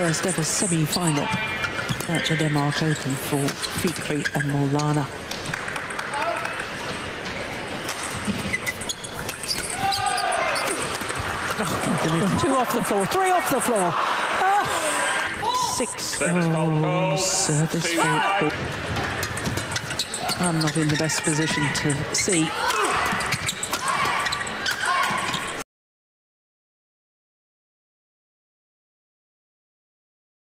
first ever semi-final at the Denmark Open for Fikri and Maulana. Two off the floor, three off the floor. Ah. Six. Oh, service fault. I'm not in the best position to see